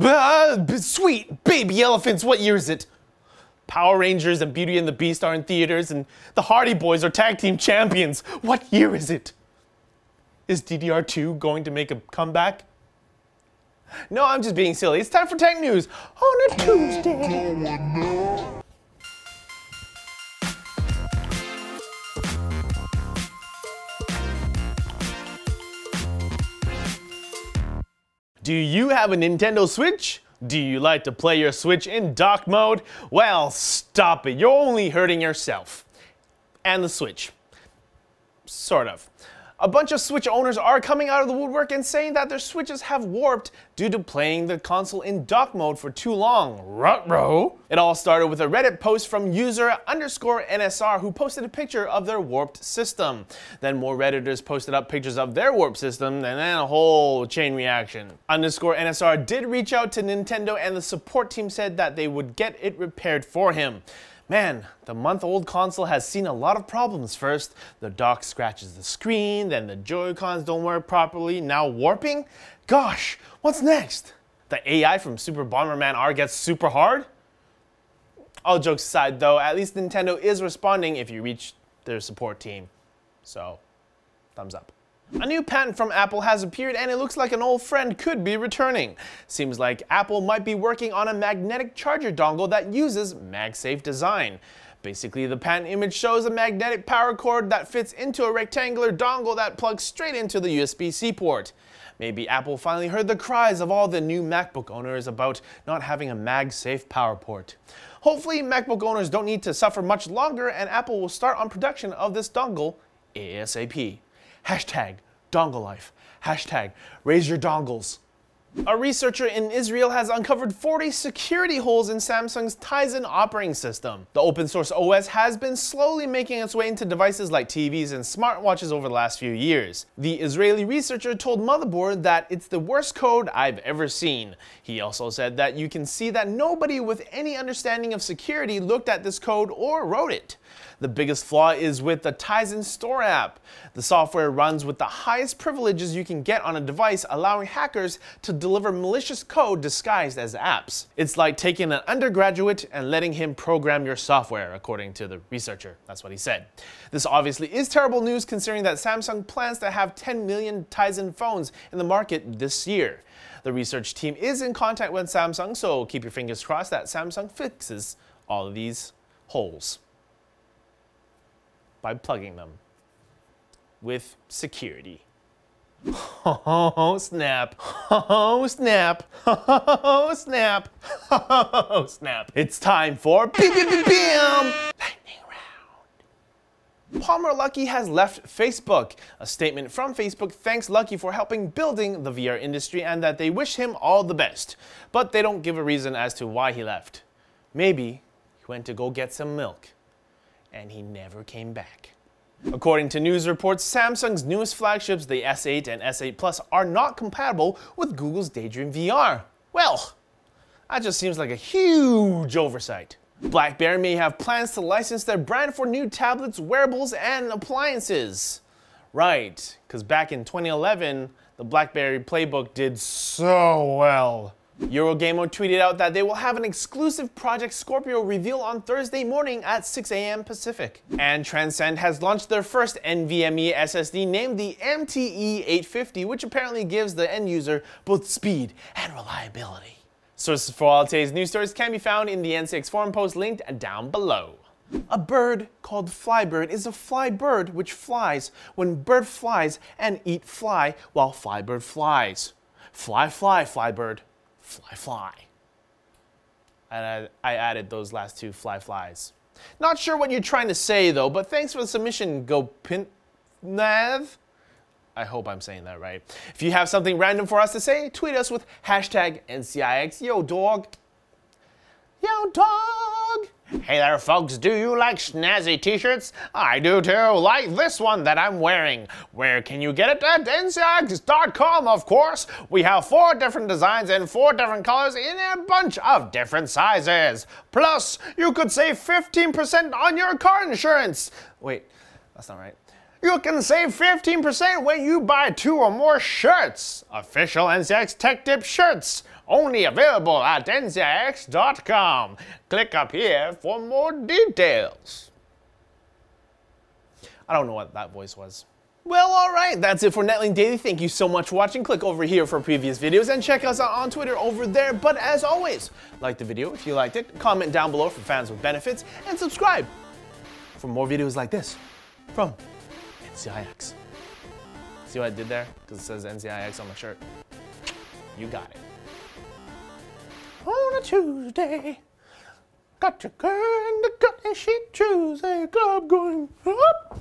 Uh, sweet baby elephants, what year is it? Power Rangers and Beauty and the Beast are in theaters, and the Hardy Boys are tag team champions. What year is it? Is DDR2 going to make a comeback? No, I'm just being silly. It's time for tech news on a Tuesday. Do you have a Nintendo Switch? Do you like to play your Switch in dock mode? Well, stop it. You're only hurting yourself. And the Switch. Sort of. A bunch of Switch owners are coming out of the woodwork and saying that their Switches have warped due to playing the console in dock mode for too long. Rutro. It all started with a Reddit post from user underscore NSR who posted a picture of their warped system. Then more Redditors posted up pictures of their warped system and then a whole chain reaction. Underscore NSR did reach out to Nintendo and the support team said that they would get it repaired for him. Man, the month-old console has seen a lot of problems. First, the dock scratches the screen, then the Joy-Cons don't work properly, now warping? Gosh, what's next? The AI from Super Bomberman R gets super hard? All jokes aside though, at least Nintendo is responding if you reach their support team. So, thumbs up. A new patent from Apple has appeared and it looks like an old friend could be returning. Seems like Apple might be working on a magnetic charger dongle that uses MagSafe design. Basically, the patent image shows a magnetic power cord that fits into a rectangular dongle that plugs straight into the USB-C port. Maybe Apple finally heard the cries of all the new MacBook owners about not having a MagSafe power port. Hopefully, MacBook owners don't need to suffer much longer and Apple will start on production of this dongle ASAP. Hashtag dongle life. Hashtag raise your dongles. A researcher in Israel has uncovered 40 security holes in Samsung's Tizen operating system. The open source OS has been slowly making its way into devices like TVs and smartwatches over the last few years. The Israeli researcher told Motherboard that it's the worst code I've ever seen. He also said that you can see that nobody with any understanding of security looked at this code or wrote it. The biggest flaw is with the Tizen Store app. The software runs with the highest privileges you can get on a device, allowing hackers to deliver malicious code disguised as apps. It's like taking an undergraduate and letting him program your software, according to the researcher. That's what he said. This obviously is terrible news considering that Samsung plans to have 10 million Tizen phones in the market this year. The research team is in contact with Samsung, so keep your fingers crossed that Samsung fixes all of these holes by plugging them with security. Oh snap. Oh snap. Oh snap. Oh snap. It's time for beep beep beep bam. Palmer Luckey has left Facebook. A statement from Facebook thanks Luckey for helping building the VR industry and that they wish him all the best. But they don't give a reason as to why he left. Maybe he went to go get some milk and he never came back. According to news reports, Samsung's newest flagships, the S8 and S8 Plus, are not compatible with Google's Daydream VR. Well, that just seems like a huge oversight. BlackBerry may have plans to license their brand for new tablets, wearables, and appliances. Right, because back in 2011, the BlackBerry Playbook did so well. Eurogamer tweeted out that they will have an exclusive Project Scorpio reveal on Thursday morning at 6 a.m. Pacific. And Transcend has launched their first NVMe SSD named the MTE850, which apparently gives the end user both speed and reliability. Sources for all today's news stories can be found in the NCIX forum post linked down below. A bird called flybird is a fly bird which flies when bird flies and eat fly while flybird flies. Fly, fly, flybird fly, fly. And I, I added those last two fly, flies. Not sure what you're trying to say though, but thanks for the submission, GoPintnav. I hope I'm saying that right. If you have something random for us to say, tweet us with hashtag NCIX. Yo, dog. Yo, dog. Hey there folks, do you like snazzy t-shirts? I do too, like this one that I'm wearing. Where can you get it? At ncix.com, of course. We have four different designs in four different colors in a bunch of different sizes. Plus, you could save 15% on your car insurance. Wait, that's not right. You can save 15% when you buy two or more shirts. Official NCIX Tech Tip shirts Only available at NCIX.com. Click up here for more details. I don't know what that voice was. Well, alright, that's it for Netlinked Daily. Thank you so much for watching. Click over here for previous videos and check us out on Twitter over there. But as always, like the video if you liked it, comment down below for fans with benefits, and subscribe for more videos like this from NCIX. See what I did there? Because it says NCIX on my shirt. You got it. On a Tuesday, got your girl in the gut and she a club going up.